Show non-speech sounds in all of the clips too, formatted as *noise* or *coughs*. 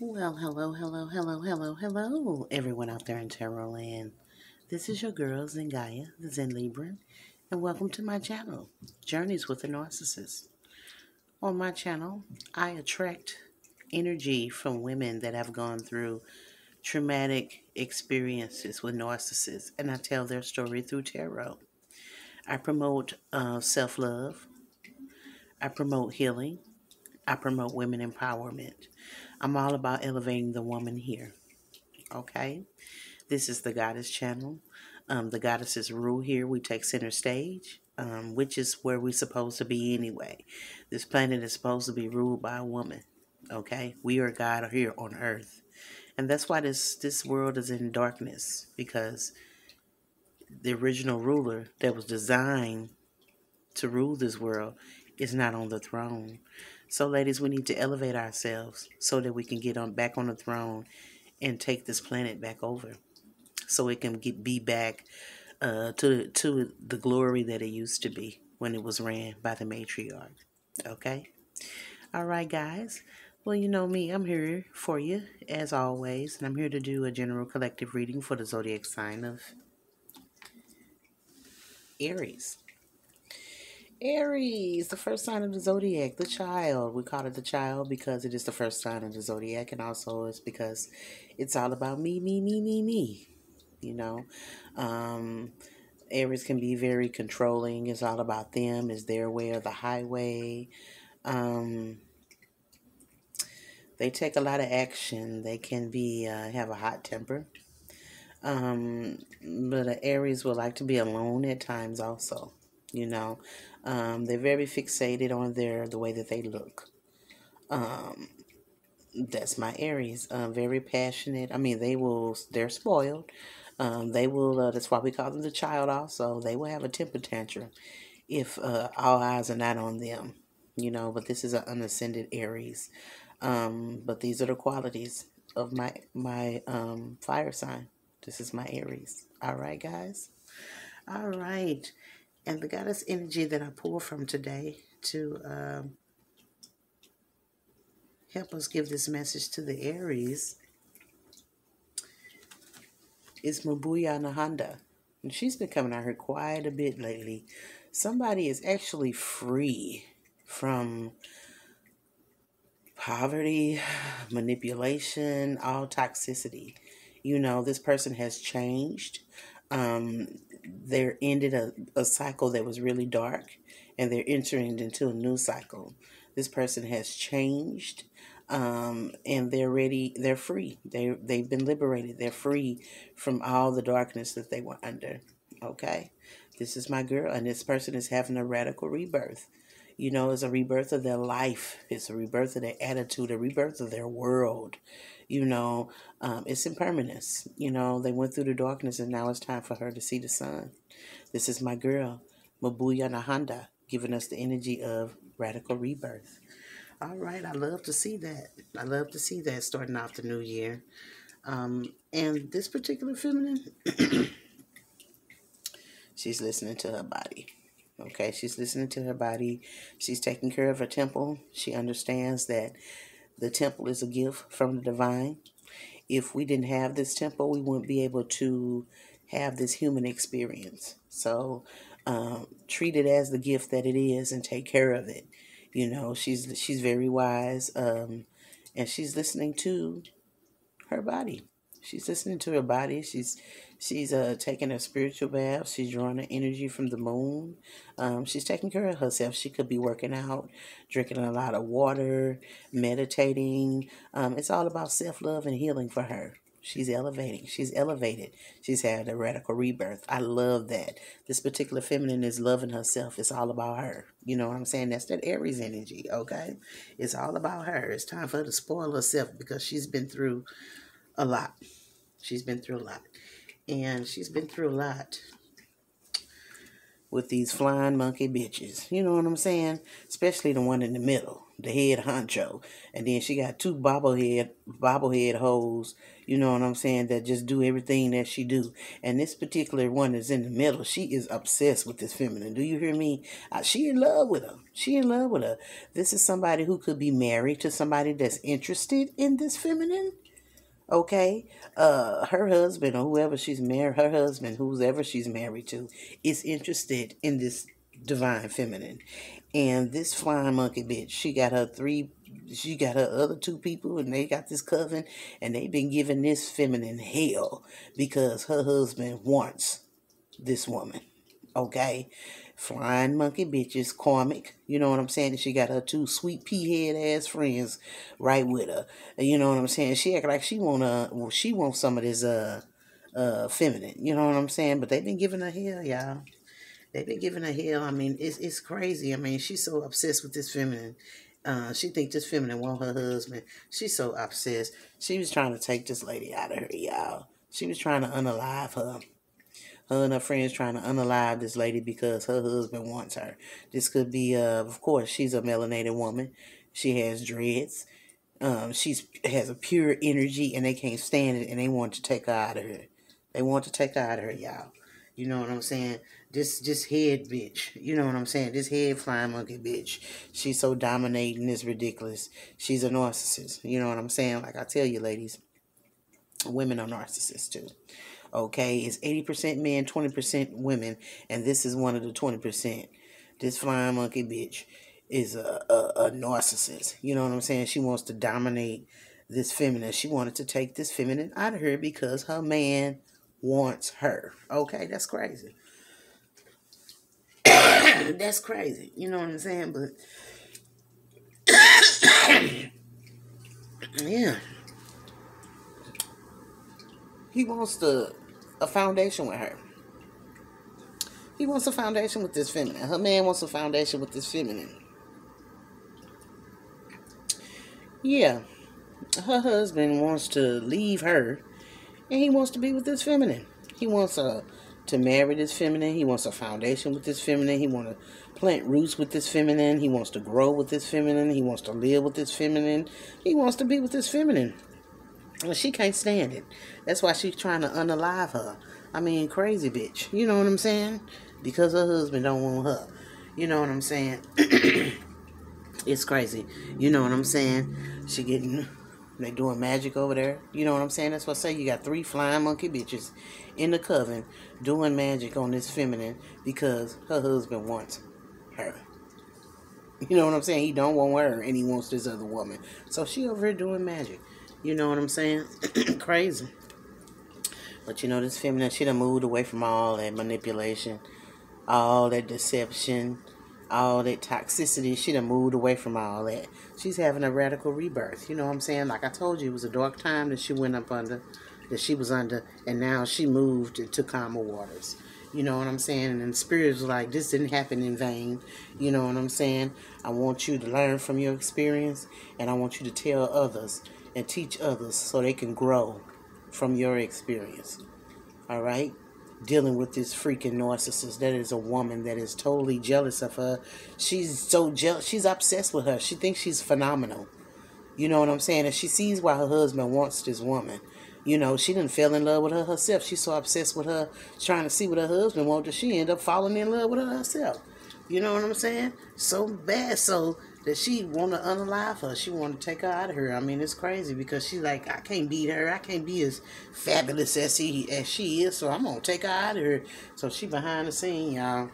Well, hello, hello, hello, hello, hello, everyone out there in Tarot Land. This is your girl, Zengaia, the Zen Libran, and welcome to my channel, Journeys with a Narcissist. On my channel, I attract energy from women that have gone through traumatic experiences with narcissists, and I tell their story through tarot. I promote uh, self love, I promote healing, I promote women empowerment. I'm all about elevating the woman here. Okay? This is the Goddess channel. Um, the Goddesses rule here. We take center stage, um, which is where we're supposed to be anyway. This planet is supposed to be ruled by a woman. Okay? We are God here on earth. And that's why this, this world is in darkness because the original ruler that was designed to rule this world is not on the throne. So, ladies, we need to elevate ourselves so that we can get on back on the throne and take this planet back over, so it can get be back uh, to to the glory that it used to be when it was ran by the matriarch. Okay, all right, guys. Well, you know me, I'm here for you as always, and I'm here to do a general collective reading for the zodiac sign of Aries. Aries, the first sign of the zodiac, the child. We call it the child because it is the first sign of the zodiac, and also it's because it's all about me, me, me, me, me. You know, um, Aries can be very controlling. It's all about them. It's their way or the highway. Um, they take a lot of action. They can be uh, have a hot temper. Um, but Aries would like to be alone at times also. You know, um, they're very fixated on their the way that they look. Um, that's my Aries. Uh, very passionate. I mean, they will. They're spoiled. Um, they will. Uh, that's why we call them the child. Also, they will have a temper tantrum if uh, all eyes are not on them. You know, but this is an unascended Aries. Um, but these are the qualities of my my um, fire sign. This is my Aries. All right, guys. All right. And the goddess energy that I pull from today to um, help us give this message to the Aries is Mabuya Nahanda. And she's been coming out here quite a bit lately. Somebody is actually free from poverty, manipulation, all toxicity. You know, this person has changed. Um, there ended a, a cycle that was really dark and they're entering into a new cycle. This person has changed um, and they're ready, they're free. They, they've been liberated. They're free from all the darkness that they were under. Okay? This is my girl, and this person is having a radical rebirth. You know, it's a rebirth of their life, it's a rebirth of their attitude, a rebirth of their world. You know, um, it's impermanence. You know, they went through the darkness and now it's time for her to see the sun. This is my girl, Mabuya Nahanda, giving us the energy of radical rebirth. All right, I love to see that. I love to see that starting off the new year. Um, and this particular feminine, *coughs* she's listening to her body. Okay, she's listening to her body. She's taking care of her temple. She understands that the temple is a gift from the divine. If we didn't have this temple, we wouldn't be able to have this human experience. So um, treat it as the gift that it is and take care of it. You know, she's she's very wise, um, and she's listening to her body. She's listening to her body. She's she's uh taking a spiritual bath. She's drawing the energy from the moon. Um, she's taking care of herself. She could be working out, drinking a lot of water, meditating. Um, it's all about self love and healing for her. She's elevating. She's elevated. She's had a radical rebirth. I love that. This particular feminine is loving herself. It's all about her. You know what I'm saying? That's that Aries energy, okay? It's all about her. It's time for her to spoil herself because she's been through a lot. She's been through a lot. And she's been through a lot with these flying monkey bitches. You know what I'm saying? Especially the one in the middle. the head honcho. And then she got two bobblehead bobblehead hoes, you know what I'm saying, that just do everything that she do. And this particular one is in the middle. She is obsessed with this feminine. Do you hear me? Uh, she in love with her. She in love with her. This is somebody who could be married to somebody that's interested in this feminine. Okay, uh, her husband or whoever she's married, her husband, whoever she's married to, is interested in this divine feminine, and this flying monkey bitch, she got her three, she got her other two people, and they got this coven, and they've been giving this feminine hell because her husband wants this woman. Okay, flying monkey bitches, karmic. You know what I'm saying? And she got her two sweet pea head ass friends right with her. You know what I'm saying? She act like she wanna, well, she wants some of this uh, uh, feminine. You know what I'm saying? But they've been giving her hell, y'all. They've been giving her hell. I mean, it's it's crazy. I mean, she's so obsessed with this feminine. Uh, she think this feminine want her husband. She's so obsessed. She was trying to take this lady out of her, y'all. She was trying to unalive her. Her and her friends trying to unalive this lady because her husband wants her. This could be, uh, of course, she's a melanated woman. She has dreads. Um, she's has a pure energy, and they can't stand it, and they want to take her out of her. They want to take her out of her, y'all. You know what I'm saying? This this head bitch. You know what I'm saying? This head flying monkey bitch. She's so dominating, it's ridiculous. She's a narcissist. You know what I'm saying? Like I tell you, ladies, women are narcissists too. Okay, it's 80% men, 20% women, and this is one of the 20%. This flying monkey bitch is a, a, a narcissist. You know what I'm saying? She wants to dominate this feminine. She wanted to take this feminine out of her because her man wants her. Okay, that's crazy. *coughs* that's crazy. You know what I'm saying? But *coughs* yeah. He wants to a foundation with her. He wants a foundation with this feminine. Her man wants a foundation with this feminine. Yeah. Her husband wants to leave her and he wants to be with this feminine. He wants a to marry this feminine. He wants a foundation with this feminine. He wants to plant roots with this feminine. He wants to grow with this feminine. He wants to live with this feminine. He wants to be with this feminine. Well, she can't stand it. That's why she's trying to unalive her. I mean, crazy bitch. You know what I'm saying? Because her husband don't want her. You know what I'm saying? *clears throat* it's crazy. You know what I'm saying? She getting they doing magic over there. You know what I'm saying? That's what I say. You got three flying monkey bitches in the coven doing magic on this feminine because her husband wants her. You know what I'm saying? He don't want her and he wants this other woman. So she over here doing magic. You know what I'm saying? *clears throat* Crazy. But you know this feminine, she done moved away from all that manipulation, all that deception, all that toxicity. She done moved away from all that. She's having a radical rebirth. You know what I'm saying? Like I told you, it was a dark time that she went up under, that she was under, and now she moved to calmer waters. You know what I'm saying? And the spirit was like, this didn't happen in vain. You know what I'm saying? I want you to learn from your experience, and I want you to tell others and teach others so they can grow from your experience. All right? dealing with this freaking narcissist that is a woman that is totally jealous of her. She's so jealous. She's obsessed with her. She thinks she's phenomenal. You know what I'm saying? And she sees why her husband wants this woman. You know, she didn't fall in love with her herself. She's so obsessed with her, trying to see what her husband wants, she end up falling in love with her herself. You know what I'm saying? So bad so that she want to unalive her. She want to take her out of her. I mean, it's crazy because she's like, I can't beat her. I can't be as fabulous as she as she is. So I'm gonna take her out of her. So she behind the scene, y'all,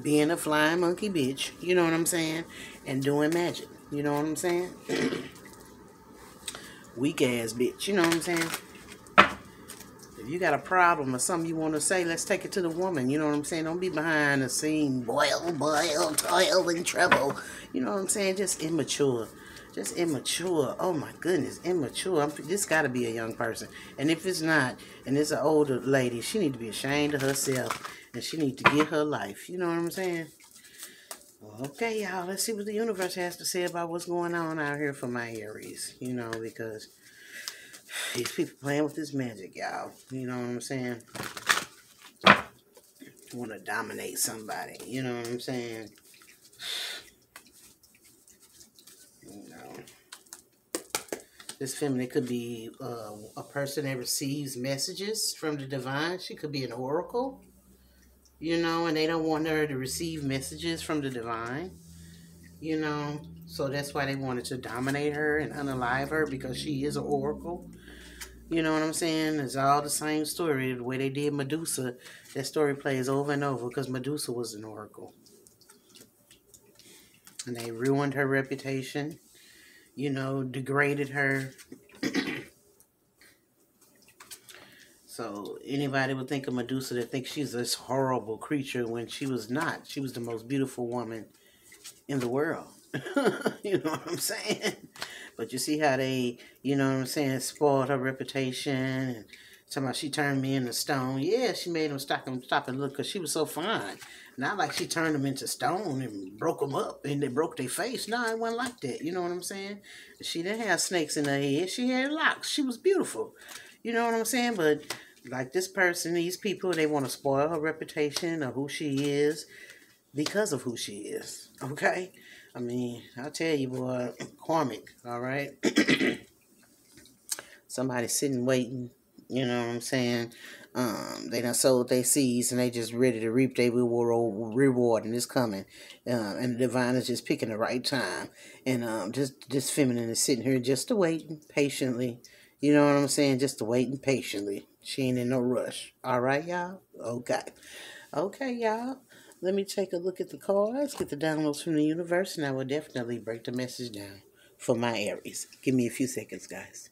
being a flying monkey bitch. You know what I'm saying? And doing magic. You know what I'm saying? *clears throat* Weak ass bitch. You know what I'm saying? If you got a problem or something you want to say, let's take it to the woman. You know what I'm saying? Don't be behind the scene, boil, boil, toil, and trouble. You know what I'm saying? Just immature. Just immature. Oh my goodness, immature. I'm, this got to be a young person. And if it's not, and it's an older lady, she need to be ashamed of herself. And she need to get her life. You know what I'm saying? Okay, y'all. Let's see what the universe has to say about what's going on out here for my Aries. You know, because these people playing with this magic, y'all. You know what I'm saying? Want to dominate somebody. You know what I'm saying? You know. This feminine could be uh, a person that receives messages from the divine. She could be an oracle. You know, and they don't want her to receive messages from the divine. You know, so that's why they wanted to dominate her and unalive her because she is an oracle. You know what I'm saying? It's all the same story. The way they did Medusa, that story plays over and over because Medusa was an oracle. And they ruined her reputation, you know, degraded her. *clears throat* so anybody would think of Medusa that thinks she's this horrible creature when she was not. She was the most beautiful woman in the world. *laughs* you know what I'm saying? But you see how they, you know what I'm saying, spoiled her reputation and talking she turned me into stone. Yeah, she made him stop and stop and look because she was so fine. Not like she turned them into stone and broke them up and they broke their face. No, it wasn't like that. You know what I'm saying? She didn't have snakes in her head. She had locks. She was beautiful. You know what I'm saying? But like this person, these people, they want to spoil her reputation or who she is because of who she is. Okay? I mean, I'll tell you, boy, karmic, all right? *clears throat* Somebody sitting waiting, you know what I'm saying? Um, they done sold their seeds and they just ready to reap their reward and it's coming. Uh, and the divine is just picking the right time. And um, just, just feminine is sitting here just waiting patiently. You know what I'm saying? Just waiting patiently. She ain't in no rush. All right, y'all? Okay. Okay, y'all. Let me take a look at the cards, get the downloads from the universe, and I will definitely break the message down for my Aries. Give me a few seconds, guys.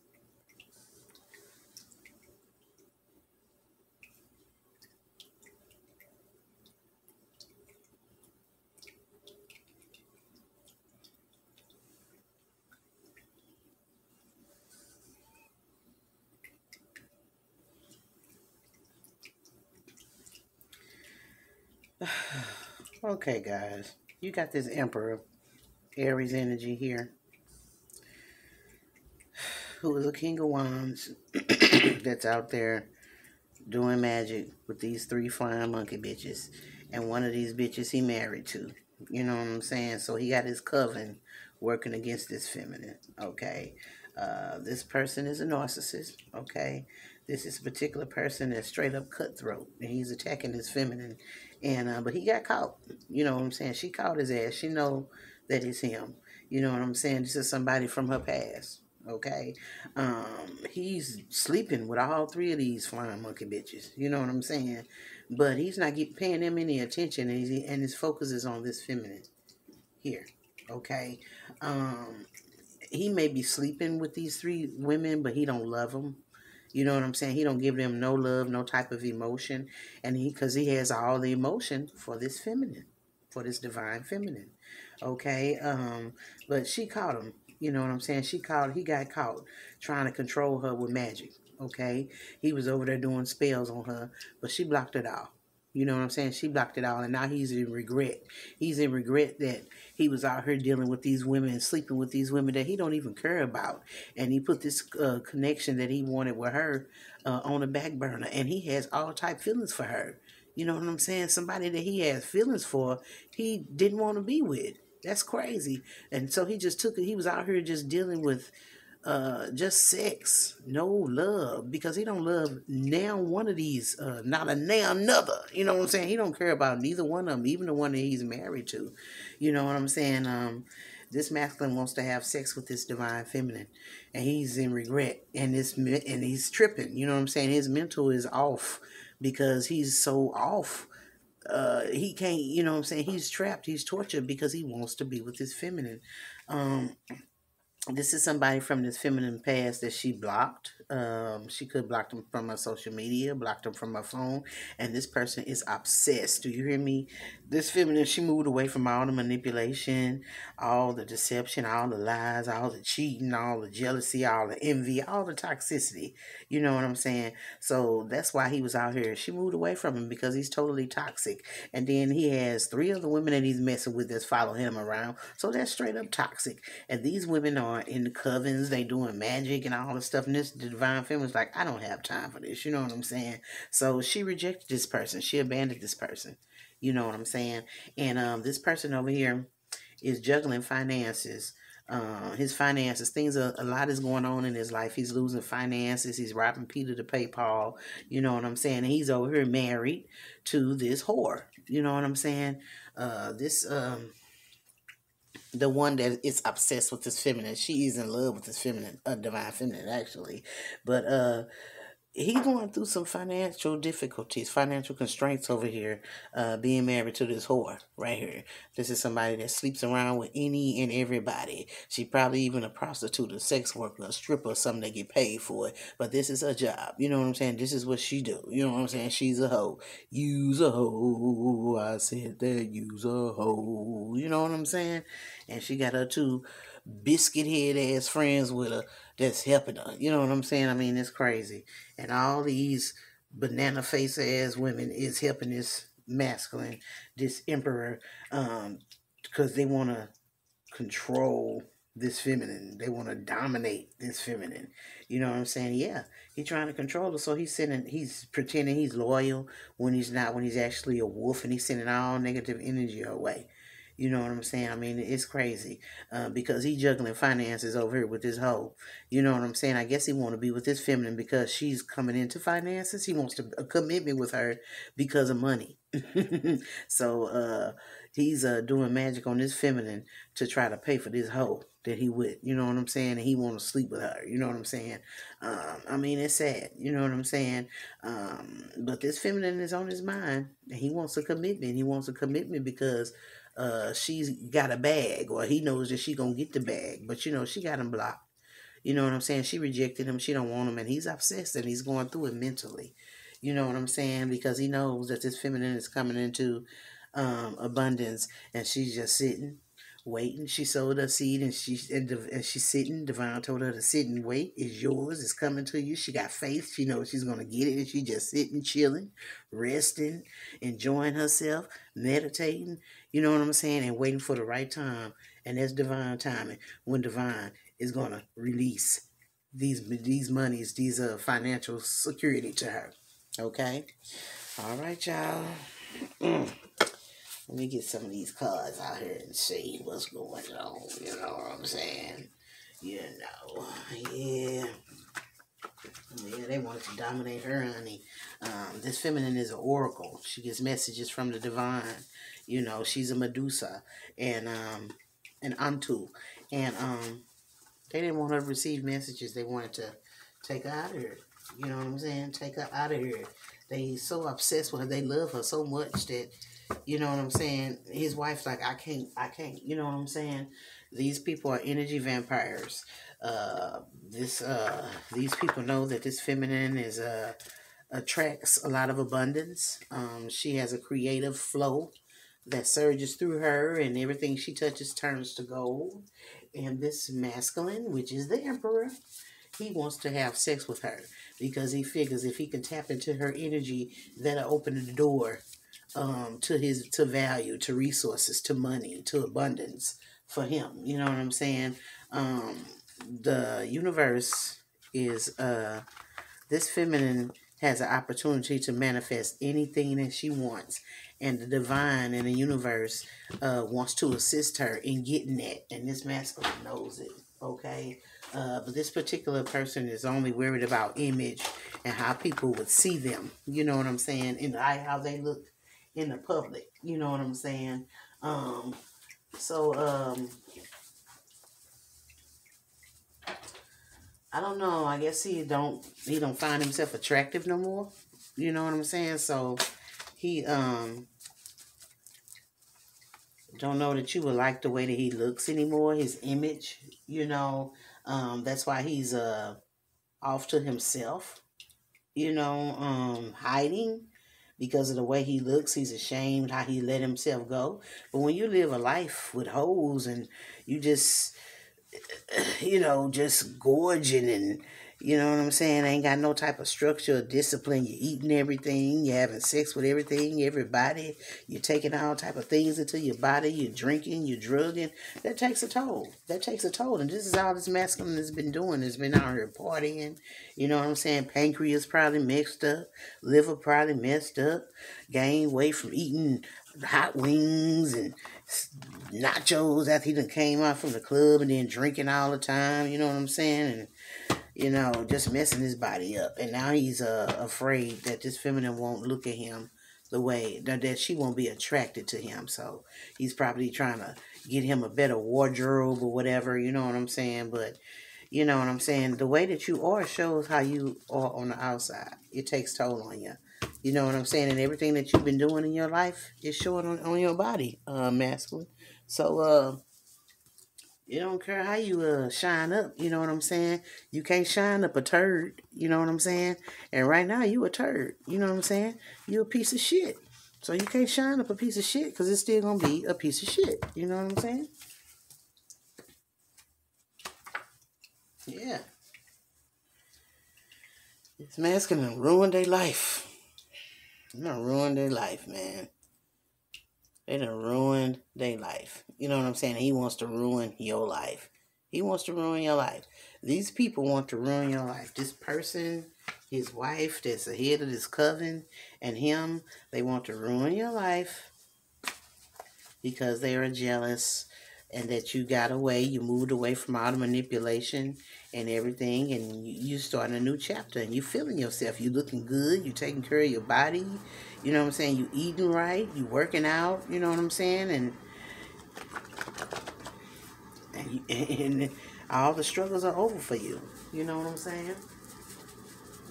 *sighs* okay, guys. You got this Emperor, Aries energy here, *sighs* who is a King of Wands *coughs* that's out there doing magic with these three flying monkey bitches. And one of these bitches he married to. You know what I'm saying? So he got his coven working against this feminine. Okay. Uh, this person is a narcissist. Okay. This is a particular person that's straight up cutthroat. And he's attacking his feminine and uh, but he got caught. You know what I'm saying? She caught his ass. She know that it's him. You know what I'm saying? This is somebody from her past. Okay, um, he's sleeping with all three of these flying monkey bitches. You know what I'm saying? But he's not get, paying them any attention, and, and his focus is on this feminine here. Okay, um, he may be sleeping with these three women, but he don't love them. You know what I'm saying? He don't give them no love, no type of emotion, and he because he has all the emotion for this feminine, for this divine feminine. Okay, um, but she caught him. You know what I'm saying? She caught. He got caught trying to control her with magic. Okay, he was over there doing spells on her, but she blocked it all. You know what I'm saying? She blocked it all, and now he's in regret. He's in regret that he was out here dealing with these women, sleeping with these women that he don't even care about, and he put this uh, connection that he wanted with her uh, on the back burner, and he has all type feelings for her. You know what I'm saying? Somebody that he has feelings for, he didn't want to be with. That's crazy. And so he just took it. He was out here just dealing with uh, just sex, no love, because he don't love now one of these, uh, not a now another. You know what I'm saying? He don't care about neither one of them, even the one that he's married to. You know what I'm saying? Um, this masculine wants to have sex with this divine feminine, and he's in regret, and this and he's tripping. You know what I'm saying? His mental is off because he's so off. Uh, he can't. You know what I'm saying? He's trapped. He's tortured because he wants to be with his feminine. Um, this is somebody from this feminine past that she blocked. Um, she could block them from her social media, blocked them from her phone, and this person is obsessed. Do you hear me? This feminine, she moved away from all the manipulation, all the deception, all the lies, all the cheating, all the jealousy, all the envy, all the toxicity. You know what I'm saying? So that's why he was out here. She moved away from him because he's totally toxic. And then he has three other women that he's messing with that's follow him around. So that's straight up toxic. And these women are in the covens, they doing magic and all this stuff. And this divine feminine's like, I don't have time for this. You know what I'm saying? So she rejected this person. She abandoned this person. You know what I'm saying? And um, this person over here is juggling finances uh, his finances. Things are, a lot is going on in his life. He's losing finances. He's robbing Peter to pay Paul. You know what I'm saying? And he's over here married to this whore. You know what I'm saying? Uh, this um, the one that is obsessed with this feminine. She is in love with this feminine, uh, divine feminine, actually. But uh, he's going through some financial difficulties, financial constraints over here, uh, being married to this whore right here. This is somebody that sleeps around with any and everybody. She probably even a prostitute, a sex worker, a stripper, something that get paid for it. But this is her job. You know what I'm saying? This is what she do. You know what I'm saying? She's a hoe. Use a hoe. I said that. Use a hoe. You know what I'm saying? And she got her two biscuit head ass friends with her that's helping her. You know what I'm saying? I mean, it's crazy. And all these banana face ass women is helping this masculine, this emperor, um, because they want to control this feminine. They want to dominate this feminine. You know what I'm saying? Yeah, he's trying to control her. So he's sending, he's pretending he's loyal when he's not, when he's actually a wolf, and he's sending all negative energy away. You know what I'm saying? I mean, it's crazy uh, because he juggling finances over here with this hoe. You know what I'm saying? I guess he want to be with this feminine because she's coming into finances. He wants to a commitment with her because of money. *laughs* so uh, he's uh, doing magic on this feminine to try to pay for this hoe that he with. You know what I'm saying? And he want to sleep with her. You know what I'm saying? Um, I mean, it's sad. You know what I'm saying? Um, but this feminine is on his mind. And he wants a commitment. He wants a commitment because uh, she's got a bag or he knows that she gonna get the bag, but you know she got him blocked. You know what I'm saying? She rejected him. She don't want him, and he's obsessed and he's going through it mentally. You know what I'm saying? Because he knows that this feminine is coming into um, abundance, and she's just sitting waiting. She sowed her seed and she and, and she's sitting. Divine told her to sit and wait. It's yours. It's coming to you. She got faith. She knows she's gonna get it, and she just sitting, chilling, resting, enjoying herself, meditating. You know what I'm saying, and waiting for the right time. And that's divine timing when divine is gonna release these these monies, these uh financial security to her. Okay. All right, y'all. Mm. Let me get some of these cards out here and see what's going on. You know what I'm saying? You know, yeah. Yeah, they wanted to dominate her, honey. Um, this feminine is an oracle. She gets messages from the divine. You know, she's a Medusa and um, an Antu. And um, they didn't want her to receive messages. They wanted to take her out of here. You know what I'm saying? Take her out of here. They so obsessed with her. They love her so much that you know what I'm saying? His wife's like, I can't, I can't. You know what I'm saying? These people are energy vampires. Uh, this, uh, these people know that this feminine is uh attracts a lot of abundance. Um, she has a creative flow that surges through her, and everything she touches turns to gold. And this masculine, which is the emperor, he wants to have sex with her because he figures if he can tap into her energy, that'll open the door um, to his to value, to resources, to money, to abundance for him. You know what I'm saying? Um, the universe is uh, this feminine has an opportunity to manifest anything that she wants, and the divine and the universe uh, wants to assist her in getting that, and this masculine knows it. Okay. Uh, but this particular person is only worried about image and how people would see them. You know what I'm saying? And how they look in the public. You know what I'm saying? Um, so um, I don't know. I guess he don't he don't find himself attractive no more. You know what I'm saying? So he um don't know that you would like the way that he looks anymore. His image, you know, um, that's why he's uh off to himself. You know, um, hiding because of the way he looks. He's ashamed how he let himself go. But when you live a life with holes and you just, *clears throat* you know, just gorging and you know what I'm saying? Ain't got no type of structure or discipline. You're eating everything. You're having sex with everything, everybody. You're taking all type of things into your body. You're drinking. You're drugging. That takes a toll. That takes a toll. And this is all this masculine has been doing. It's been out here partying. You know what I'm saying? Pancreas probably messed up. Liver probably messed up. Gained weight from eating hot wings and nachos after he done came out from the club and then drinking all the time. You know what I'm saying? And you know, just messing his body up. And now he's uh, afraid that this feminine won't look at him the way that, she won't be attracted to him. So he's probably trying to get him a better wardrobe or whatever. You know what I'm saying? But you know what I'm saying? The way that you are shows how you are on the outside. It takes toll on you. You know what I'm saying? And everything that you've been doing in your life is showing on, on your body, uh, masculine. So, uh, you don't care how you uh shine up, you know what I'm saying? You can't shine up a turd, you know what I'm saying? And right now you a turd, you know what I'm saying? You a piece of shit. So you can't shine up a piece of shit because it's still gonna be a piece of shit. You know what I'm saying? Yeah. This man's gonna ruin their life. I'm gonna ruin their life, man. They done ruined their life. You know what I'm saying? He wants to ruin your life. He wants to ruin your life. These people want to ruin your life. This person, his wife that's the head of this coven, and him, they want to ruin your life because they are jealous and that you got away. You moved away from all the manipulation and everything, and you starting a new chapter, and you're feeling yourself. You're looking good. You're taking care of your body. You know what I'm saying? You eating right. You working out. You know what I'm saying? And and, *laughs* and all the struggles are over for you. You know what I'm saying?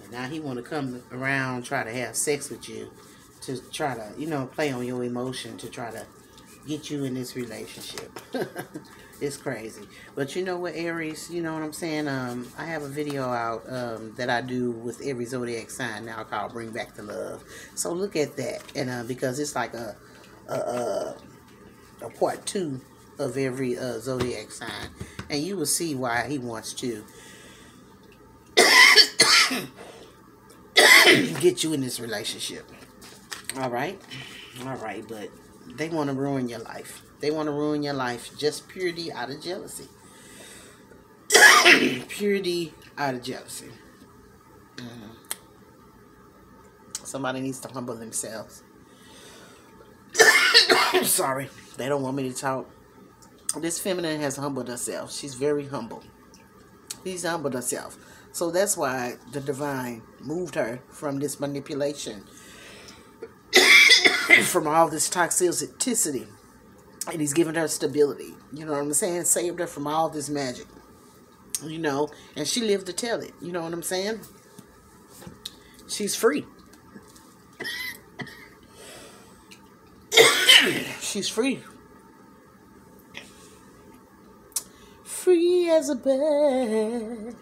And now he want to come around, try to have sex with you, to try to, you know, play on your emotion to try to get you in this relationship. *laughs* it's crazy. But you know what, Aries, you know what I'm saying? Um, I have a video out um, that I do with every zodiac sign now called Bring Back the Love. So look at that. And uh, because it's like a, a, a, a part two of every uh, zodiac sign. And you will see why he wants to *coughs* get you in this relationship. All right? All right, but they want to ruin your life. They want to ruin your life just purity out of jealousy. *coughs* purity out of jealousy. Mm-hmm. Somebody needs to humble themselves. *coughs* Sorry, they don't want me to talk. This feminine has humbled herself. She's very humble. She's humbled herself. So that's why the divine moved her from this manipulation *coughs* from all this toxicity. And he's given her stability. You know what I'm saying? Saved her from all this magic. You know, and she lived to tell it. You know what I'm saying? She's free. *coughs* She's free. Free as a bird.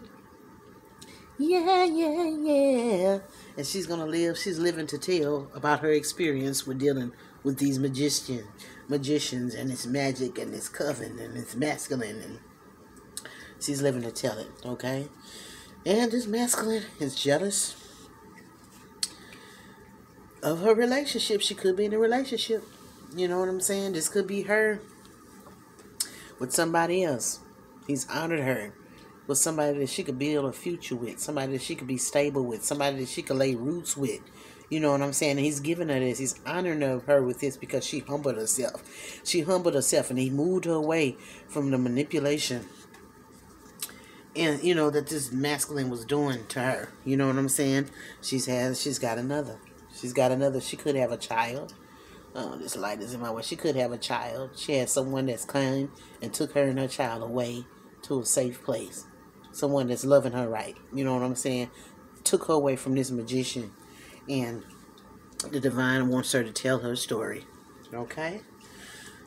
Yeah, yeah, yeah and she's gonna live. She's living to tell about her experience with dealing with these magicians, magicians, and it's magic and it's coven and it's masculine, and she's living to tell it. Okay, and this masculine is jealous of her relationship. She could be in a relationship. You know what I'm saying? This could be her with somebody else. He's honored her with somebody that she could build a future with, somebody that she could be stable with, somebody that she could lay roots with. You know what I'm saying? And he's giving her this. He's honoring her with this because she humbled herself. She humbled herself and he moved her away from the manipulation and you know that this masculine was doing to her. You know what I'm saying? She's has she's got another. She's got another. She could have a child. Oh, this light is in my way. She could have a child. She had someone that's kind and took her and her child away to a safe place someone that's loving her right. You know what I'm saying? Took her away from this magician, and the divine wants her to tell her story. Okay?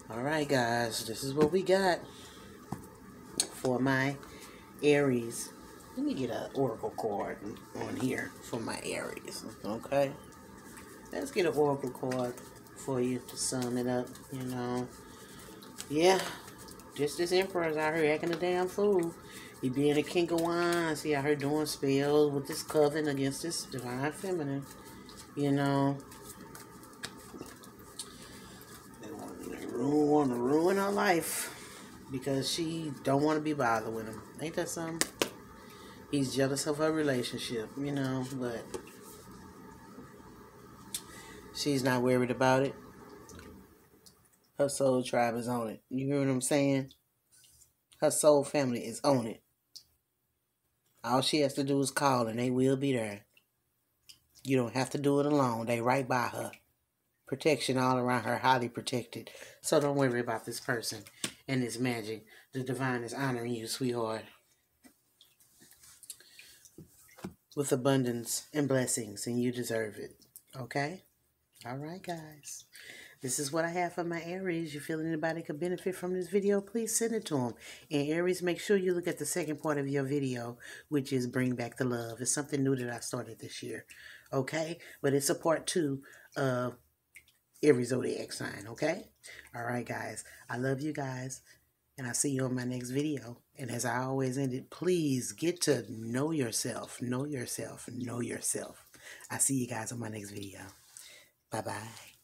All right, guys, this is what we got for my Aries. Let me get an oracle card on here for my Aries. Okay? Let's get an oracle card for you to sum it up, you know. Yeah, just this emperor's out here acting a damn fool. He being a king of wands. He out here doing spells with this coven against this divine feminine. You know. They want to ruin her life because she don't want to be bothered with him. Ain't that something? He's jealous of her relationship, you know, but she's not worried about it. Her soul tribe is on it. You hear what I'm saying? Her soul family is on it. All she has to do is call and they will be there. You don't have to do it alone. They right by her. Protection all around her, highly protected. So don't worry about this person and this magic. The divine is honoring you, sweetheart. With abundance and blessings, and you deserve it. Okay? All right, guys. This is what I have for my Aries. You feel anybody could benefit from this video, please send it to them. And Aries, make sure you look at the second part of your video, which is Bring Back the Love. It's something new that I started this year. Okay? But it's a part two of every zodiac sign. Okay? All right, guys. I love you guys. And I'll see you on my next video. And as I always ended, please get to know yourself. Know yourself. Know yourself. I'll see you guys on my next video. Bye-bye.